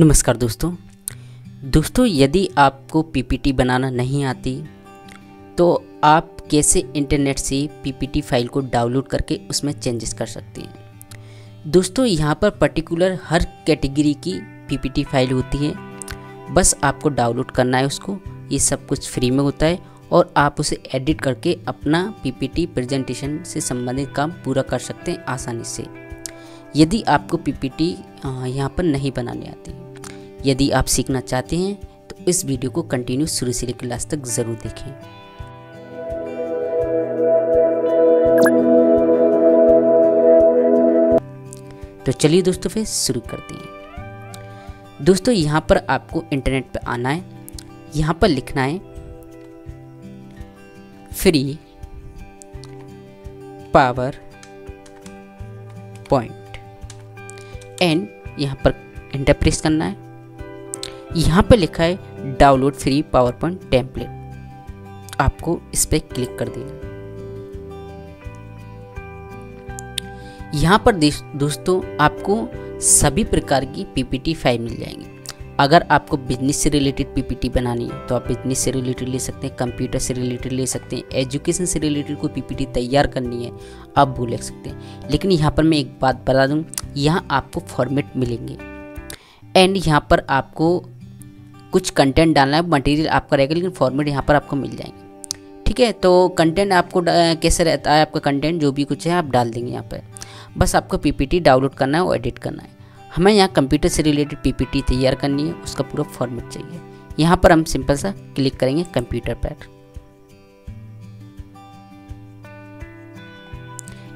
नमस्कार दोस्तों। दोस्तों, यदि आपको पीपीटी बनाना नहीं आती तो आप कैसे इंटरनेट से पीपीटी फ़ाइल को डाउनलोड करके उसमें चेंजेस कर सकते हैं? दोस्तों, यहाँ पर पर्टिकुलर हर कैटेगरी की पीपीटी फ़ाइल होती है। बस आपको डाउनलोड करना है उसको, ये सब कुछ फ्री में होता है और आप उसे एडिट करके अपना पीपीटी प्रेजेंटेशन से संबंधित काम पूरा कर सकते हैं आसानी से। यदि आपको पीपीटी यहाँ पर नहीं बनाने आती यदि आप सीखना चाहते हैं तो इस वीडियो को कंटिन्यू शुरू से लेकर लास्ट तक ज़रूर देखें। तो चलिए दोस्तों फिर शुरू करते हैं। दोस्तों, यहाँ पर आपको इंटरनेट पर आना है। यहाँ पर लिखना है फ्री पावर पॉइंट एंड यहाँ पर इंटर प्रेस करना है। यहाँ पर लिखा है download free power point template आपको इस पर क्लिक कर देना यहाँ पर दोस्तों, आपको सभी प्रकार की पीपीटी फ़ाइल मिल जाएँगी। अगर आपको बिज़नेस से रिलेटेड पीपीटी बनानी है तो आप बिज़नेस से रिलेटेड ले सकते हैं कंप्यूटर से रिलेटेड ले सकते हैं एजुकेशन से रिलेटेड कोई पीपीटी तैयार करनी है, आप वो ले सकते हैं। लेकिन यहाँ पर मैं एक बात बता दूँ, यहाँ आपको फॉर्मेट मिलेंगे। एंड यहाँ पर आपको कुछ कंटेंट डालना है मटेरियल आपका रहेगा, लेकिन फॉर्मेट यहाँ पर आपको मिल जाएँगे। ठीक है? तो कंटेंट आपको कैसे रहता है आपका कंटेंट जो भी कुछ है, आप डाल देंगे यहाँ पर। बस आपको पीपीटी डाउनलोड करना है और एडिट करना है। हमें यहाँ कंप्यूटर से रिलेटेड पीपीटी तैयार करनी है, उसका पूरा फॉर्मेट चाहिए। यहाँ पर हम सिंपल सा क्लिक करेंगे कंप्यूटर पर।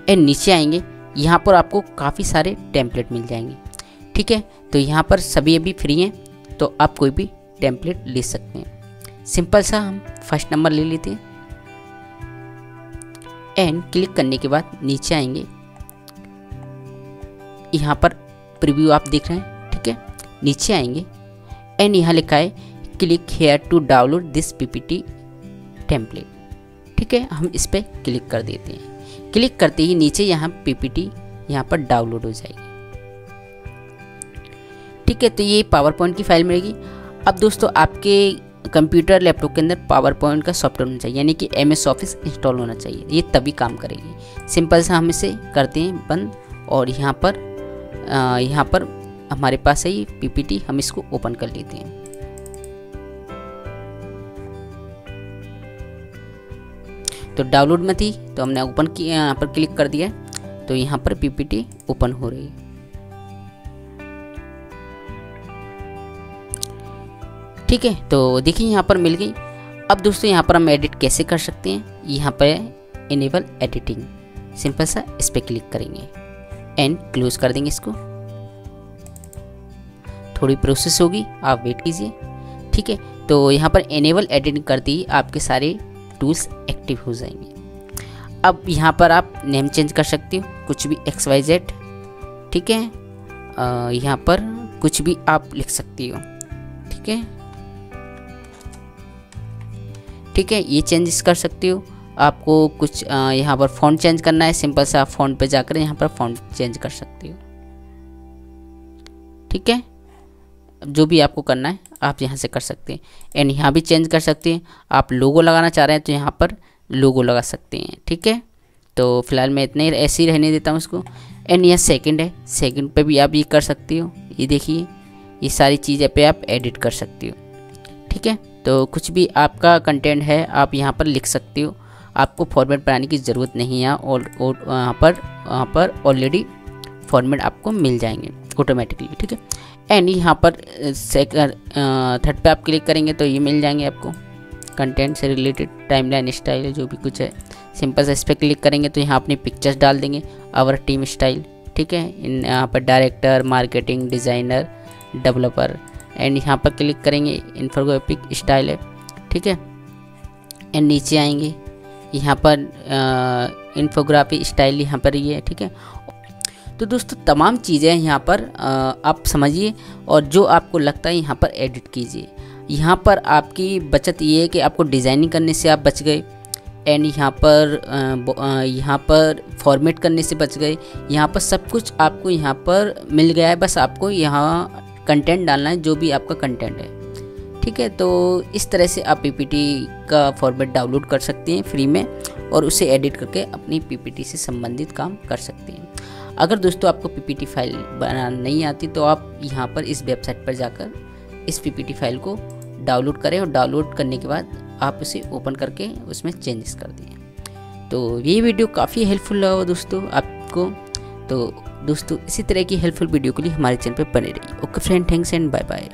एंड नीचे आएँगे। यहाँ पर आपको काफ़ी सारे टेम्पलेट मिल जाएँगे। ठीक है? तो यहाँ पर सभी अभी फ्री हैं तो आप कोई भी टेम्पलेट ले सकते हैं। सिंपल सा हम फ़र्स्ट नंबर ले लेते हैं। एंड क्लिक करने के बाद नीचे आएँगे। यहाँ पर प्रीव्यू आप देख रहे हैं, ठीक है? नीचे आएँगे। एंड यहाँ लिखा है click here to download this PPT template ठीक है? हम इस पर क्लिक कर देते हैं। क्लिक करते ही नीचे यहाँ पीपीटी यहाँ पर डाउनलोड हो जाएगी। ठीक है? तो ये पावर पॉइंट की फ़ाइल मिलेगी। अब दोस्तों, आपके कंप्यूटर, लैपटॉप के अंदर पावर पॉइंट का सॉफ्टवेयर होना चाहिए, यानी कि एम एस ऑफ़िस इंस्टॉल होना चाहिए। ये तभी काम करेगी। सिंपल सा हम इसे करते हैं, बंद, और यहाँ पर यहाँ पर हमारे पास है ये पीपीटी हम इसको ओपन कर लेते हैं। तो डाउनलोड में थी तो हमने ओपन किया यहाँ पर क्लिक कर दिया तो यहाँ पर पीपीटी ओपन हो रही है। ठीक है? तो देखिए, यहाँ पर मिल गई। अब दोस्तों, यहाँ पर हम एडिट कैसे कर सकते हैं? यहाँ पर इनेबल एडिटिंग सिंपल सा, इस पर क्लिक करेंगे। एंड क्लोज कर देंगे इसको। थोड़ी प्रोसेस होगी, आप वेट कीजिए। ठीक है? तो यहाँ पर एनेबल एडिटिंग करते ही आपके सारे टूल्स एक्टिव हो जाएँगे। अब यहाँ पर आप नेम चेंज कर सकते हो, कुछ भी एक्स वाई जेड ठीक है? यहाँ पर कुछ भी आप लिख सकती हो। ठीक है? ठीक है, ये चेंजेस कर सकते हो। आपको कुछ यहाँ पर फ़ॉन्ट चेंज करना है सिंपल से आप फ़ॉन्ट पे जाकर यहाँ पर फ़ॉन्ट चेंज कर सकते हो। ठीक है? जो भी आपको करना है, आप यहाँ से कर सकते हैं। एंड यहाँ भी चेंज कर सकते हैं। आप लोगो लगाना चाह रहे हैं तो यहाँ पर लोगो लगा सकते हैं। ठीक है? तो फ़िलहाल मैं इतने ऐसे ही रहने देता हूँ उसको एंड यह सेकंड है। सेकंड पे भी आप ये कर सकते हो। ये देखिए, ये सारी चीज़ें पे आप एडिट कर सकते हो। ठीक है? तो कुछ भी आपका कंटेंट है, आप यहाँ पर लिख सकते हो। आपको फॉर्मेट बनाने की ज़रूरत नहीं है, और यहाँ पर, वहाँ पर ऑलरेडी फॉर्मेट आपको मिल जाएँगे ऑटोमेटिकली ठीक है? एंड यहाँ पर थर्ड पे आप क्लिक करेंगे तो ये मिल जाएँगे आपको। कंटेंट से रिलेटेड टाइमलाइन स्टाइल जो भी कुछ है। सिंपल से इस पर क्लिक करेंगे तो यहाँ अपनी पिक्चर्स डाल देंगे आवर टीम स्टाइल ठीक है? यहाँ पर director marketing designer developer and यहाँ पर क्लिक करेंगे इन्फोग्राफिक स्टाइल है ठीक है? एंड नीचे आएँगे। यहाँ पर इन्फोग्राफी स्टाइल यहाँ पर ये है ठीक है? तो दोस्तों तमाम चीज़ें यहाँ पर आ, आप समझिए और जो आपको लगता है यहाँ पर एडिट कीजिए। यहाँ पर आपकी बचत ये है कि आपको डिज़ाइनिंग करने से आप बच गए। एंड यहाँ पर यहाँ पर फॉर्मेट करने से बच गए। यहाँ पर सब कुछ आपको यहाँ पर मिल गया है। बस आपको यहाँ कंटेंट डालना है, जो भी आपका कंटेंट है। ठीक है तो इस तरह से आप पीपीटी का फॉर्मेट डाउनलोड कर सकते हैं फ्री में और उसे एडिट करके अपनी पीपीटी से संबंधित काम कर सकते हैं। अगर दोस्तों आपको पीपीटी फ़ाइल बनाना नहीं आती तो आप यहाँ पर इस वेबसाइट पर जाकर इस पीपीटी फ़ाइल को डाउनलोड करें और डाउनलोड करने के बाद आप उसे ओपन करके उसमें चेंजेस कर दें। तो ये वीडियो काफ़ी हेल्पफुल लगा दोस्तों आपको। तो दोस्तों, इसी तरह की हेल्पफुल वीडियो के लिए हमारे चैनल पर बने रहिए। Okay friend thanks and bye bye